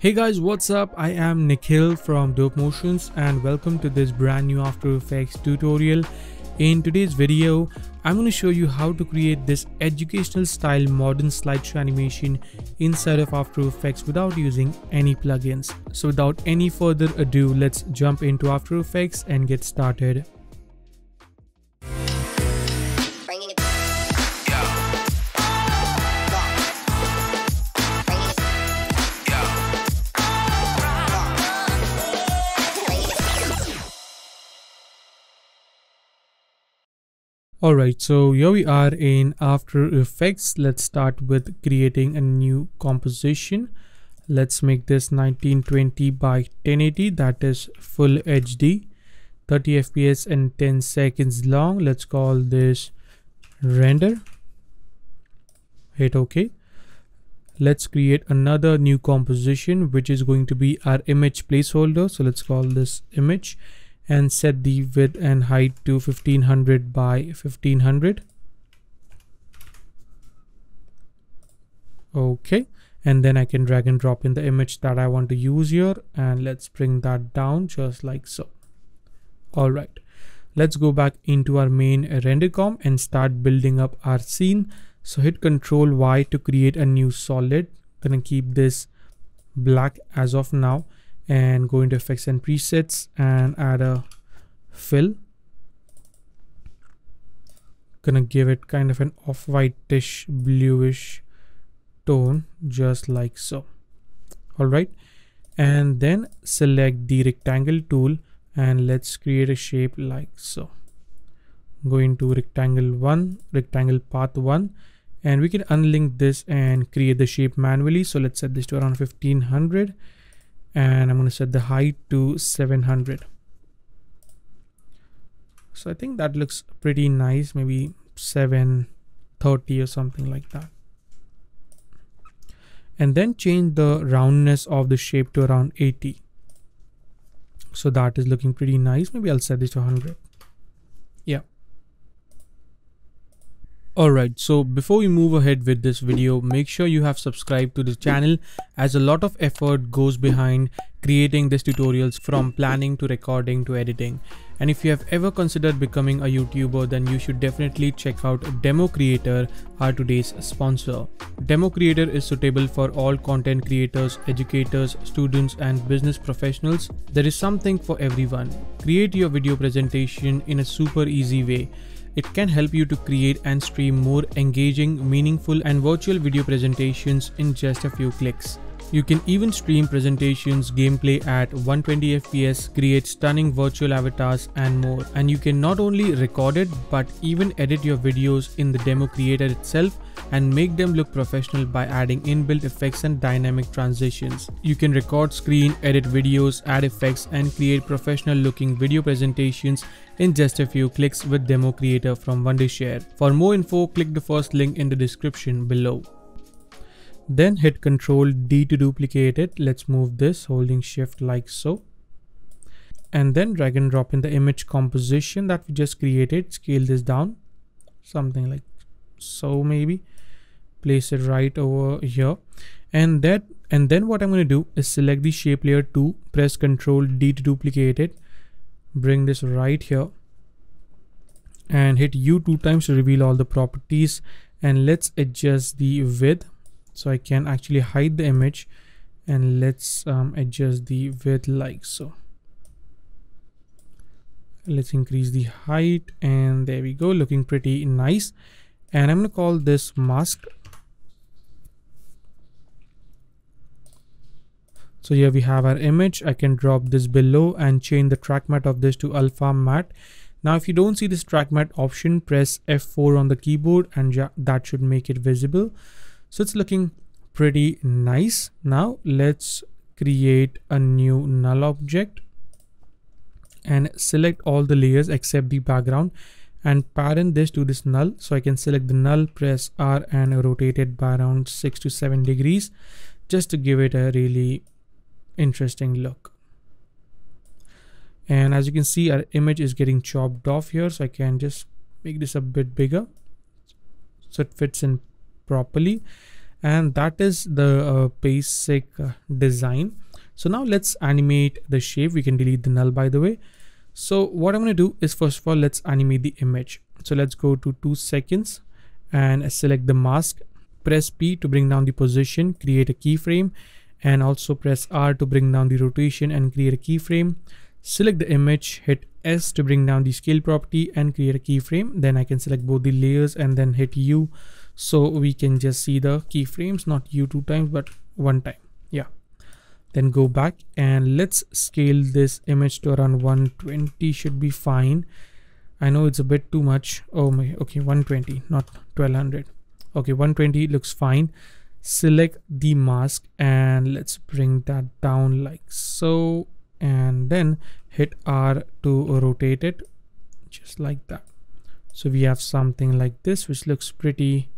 Hey guys, what's up? I am Nikhil from Dope Motions and welcome to this brand new After Effects tutorial. In today's video, I'm going to show you how to create this educational style modern slideshow animation inside of After Effects without using any plugins. So without any further ado, let's jump into After Effects and get started. Alright, so here we are in After Effects. Let's start with creating a new composition. Let's make this 1920 by 1080, that is full HD, 30 FPS and 10 seconds long. Let's call this render. Hit OK. Let's create another new composition, which is going to be our image placeholder. So let's call this image and set the width and height to 1500 by 1500 okay and then I can drag and drop in the image that I want to use here and let's bring that down just like so. All right let's go back into our main render comp and start building up our scene. So hit control y to create a new solid. Gonna keep this black as of now and go into effects and presets and add a fill. Gonna give it kind of an off-whitish bluish tone just like so. All right and then select the rectangle tool and let's create a shape like so. Go into rectangle 1 rectangle path 1 and we can unlink this and create the shape manually. So let's set this to around 1500 and I'm going to set the height to 700 so I think that looks pretty nice maybe 730 or something like that. And then change the roundness of the shape to around 80 so that is looking pretty nice. Maybe I'll set this to 100 yeah Alright, so before we move ahead with this video, make sure you have subscribed to the channel as a lot of effort goes behind creating these tutorials from planning to recording to editing. And if you have ever considered becoming a YouTuber, then you should definitely check out DemoCreator, our today's sponsor. DemoCreator is suitable for all content creators, educators, students, and business professionals. There is something for everyone. Create your video presentation in a super easy way it can help you to create and stream more engaging, meaningful and virtual video presentations in just a few clicks. You can even stream presentations, gameplay at 120 FPS, create stunning virtual avatars and more. And you can not only record it but even edit your videos in the DemoCreator itself and make them look professional by adding inbuilt effects and dynamic transitions. You can record screen, edit videos, add effects and create professional looking video presentations in just a few clicks with DemoCreator from Wondershare. For more info, click the first link in the description below. Then hit Control D to duplicate it. Let's move this holding shift like so. And then drag and drop in the image composition that we just created. Scale this down. Something like so maybe. Place it right over here. And that and then what I'm going to do is select the shape layer 2, press Ctrl D to duplicate it. Bring this right here and hit U two times to reveal all the properties and let's adjust the width so I can actually hide the image and let's um, adjust the width like so. Let's increase the height and there we go looking pretty nice. And I'm gonna call this mask. So here we have our image. I can drop this below and change the track matte of this to alpha matte. Now if you don't see this track matte option press F4 on the keyboard and that should make it visible so it's looking pretty nice. Now let's create a new null object and select all the layers except the background and parent this to this null. So I can select the null, press R and rotate it by around six to seven degrees just to give it a really interesting look. And as you can see, our image is getting chopped off here. So I can just make this a bit bigger so it fits in properly. And that is the uh, basic uh, design. So now let's animate the shape. We can delete the null by the way. So what i'm going to do is first of all let's animate the image. So let's go to two seconds and select the mask. Press p to bring down the position create a keyframe and also press r to bring down the rotation and create a keyframe. Select the image hit s to bring down the scale property and create a keyframe. Then i can select both the layers and then hit u so we can just see the keyframes not u two times but one time. Yeah. Then go back and let's scale this image to around 120 should be fine. I know it's a bit too much. Oh my okay 120 not 1200 okay 120 looks fine. Select the mask and let's bring that down like so. And then hit r to rotate it just like that. So we have something like this which looks pretty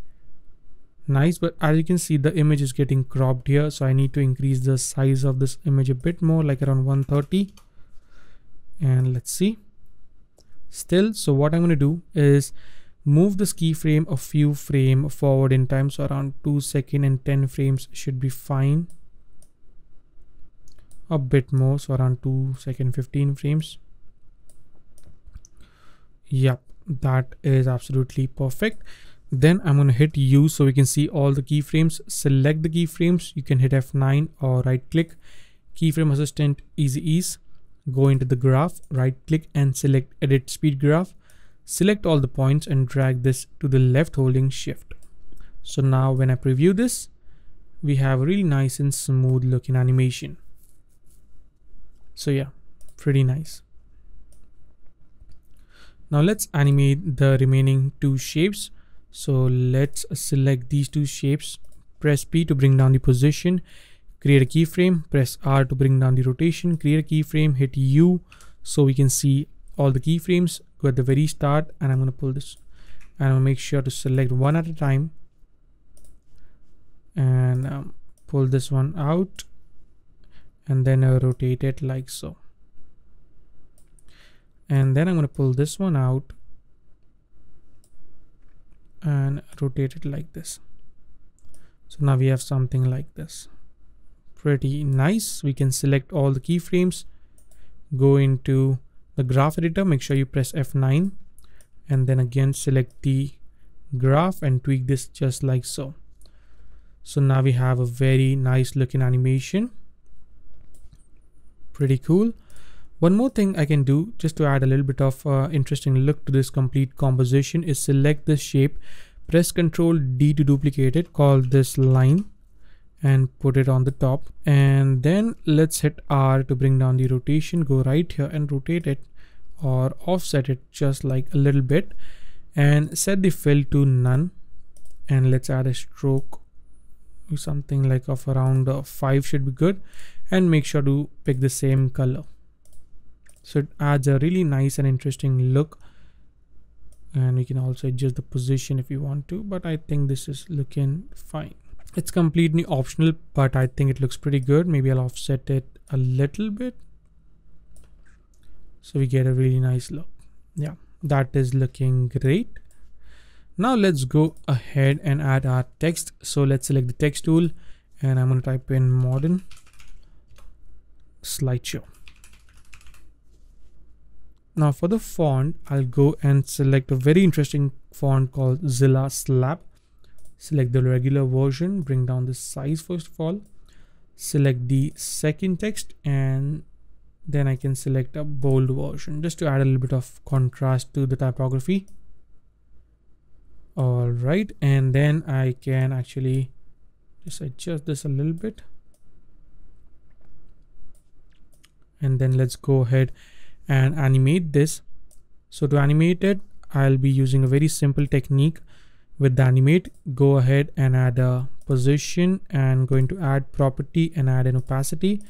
nice but as you can see the image is getting cropped here so i need to increase the size of this image a bit more like around 130 and let's see. Still so what i'm going to do is move this keyframe a few frame forward in time so around 2 second and 10 frames should be fine. A bit more so around 2 second 15 frames. Yep that is absolutely perfect then I'm going to hit U so we can see all the keyframes. Select the keyframes. You can hit F9 or right click. Keyframe Assistant Easy Ease. Go into the graph, right click and select Edit Speed Graph. Select all the points and drag this to the left holding Shift. So now when I preview this, we have a really nice and smooth looking animation. So yeah, pretty nice. Now let's animate the remaining two shapes. So let's select these two shapes, press P to bring down the position, create a keyframe, press R to bring down the rotation, create a keyframe, hit U so we can see all the keyframes, go at the very start and I'm going to pull this. And to make sure to select one at a time. And um, pull this one out. And then uh, rotate it like so. And then I'm going to pull this one out and rotate it like this. So now we have something like this. Pretty nice. We can select all the keyframes. Go into the graph editor. Make sure you press F9 and then again select the graph and tweak this just like so. So now we have a very nice looking animation. Pretty cool one more thing I can do just to add a little bit of uh, interesting look to this complete composition is select this shape, press Ctrl D to duplicate it, call this line and put it on the top. And then let's hit R to bring down the rotation, go right here and rotate it or offset it just like a little bit and set the fill to none. And let's add a stroke something like of around uh, 5 should be good and make sure to pick the same color so it adds a really nice and interesting look. And we can also adjust the position if you want to but i think this is looking fine. It's completely optional but i think it looks pretty good. Maybe i'll offset it a little bit. So we get a really nice look. Yeah that is looking great. Now let's go ahead and add our text. So let's select the text tool and i'm going to type in modern slideshow now for the font, I'll go and select a very interesting font called Zilla Slab. Select the regular version, bring down the size first of all. Select the second text and then I can select a bold version just to add a little bit of contrast to the typography. All right, and then I can actually just adjust this a little bit. And then let's go ahead and animate this. So to animate it, I'll be using a very simple technique with the animate. Go ahead and add a position and going to add property and add an opacity.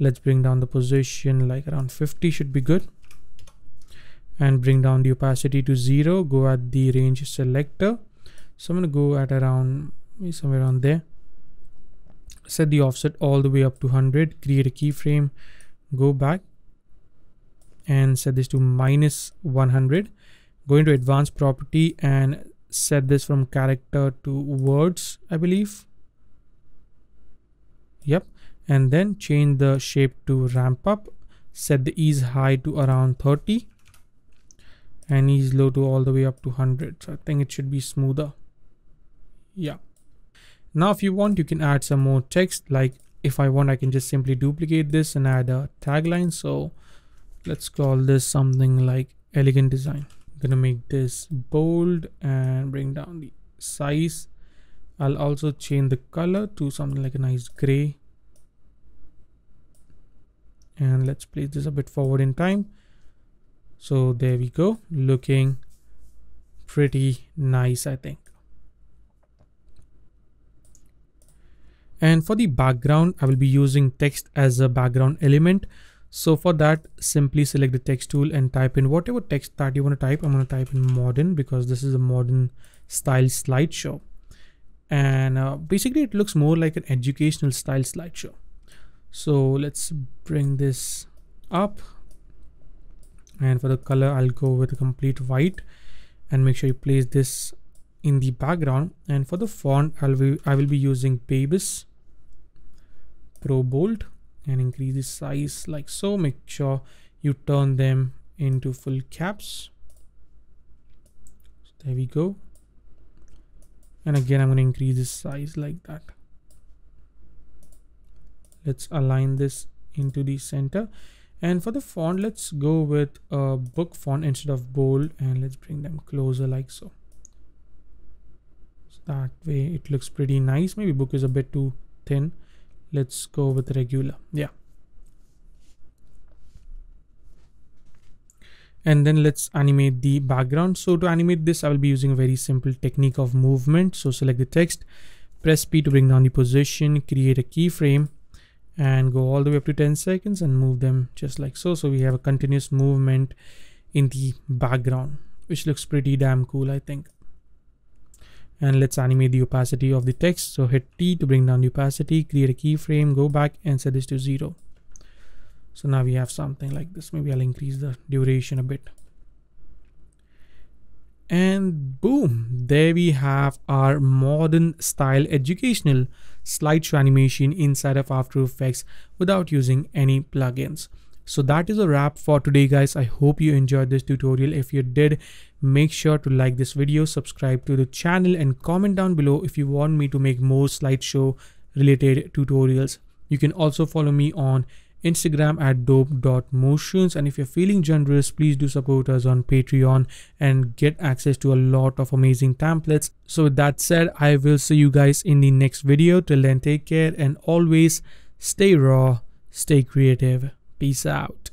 Let's bring down the position like around 50 should be good. And bring down the opacity to zero. Go at the range selector. So I'm going to go at around somewhere around there. Set the offset all the way up to 100. Create a keyframe. Go back and set this to minus 100 go into advanced property and set this from character to words i believe. Yep. And then change the shape to ramp up. Set the ease high to around 30 and ease low to all the way up to 100 so i think it should be smoother. Yeah. Now if you want you can add some more text. Like if i want i can just simply duplicate this and add a tagline. So let's call this something like elegant design. I'm gonna make this bold and bring down the size. I'll also change the color to something like a nice gray. And let's place this a bit forward in time. So there we go. Looking pretty nice I think. And for the background I will be using text as a background element so for that simply select the text tool and type in whatever text that you want to type. I'm going to type in modern because this is a modern style slideshow. And uh, basically it looks more like an educational style slideshow. So let's bring this up. And for the color I'll go with a complete white and make sure you place this in the background. And for the font I'll be I will be using Bebas Pro Bold and increase the size like so make sure you turn them into full caps. So there we go. And again I'm going to increase the size like that. Let's align this into the center. And for the font let's go with a book font instead of bold and let's bring them closer like so. So that way it looks pretty nice. Maybe book is a bit too thin let's go with regular. Yeah. And then let's animate the background. So to animate this i will be using a very simple technique of movement. So select the text press p to bring down the position create a keyframe and go all the way up to 10 seconds and move them just like so. So we have a continuous movement in the background which looks pretty damn cool i think and let's animate the opacity of the text. So hit t to bring down the opacity. Create a keyframe. Go back and set this to zero. So now we have something like this. Maybe i'll increase the duration a bit. And boom. There we have our modern style educational slideshow animation inside of after effects without using any plugins so that is a wrap for today guys i hope you enjoyed this tutorial if you did make sure to like this video subscribe to the channel and comment down below if you want me to make more slideshow related tutorials you can also follow me on Instagram at dope.motions. And if you're feeling generous, please do support us on Patreon and get access to a lot of amazing templates. So with that said, I will see you guys in the next video. Till then, take care and always stay raw, stay creative. Peace out.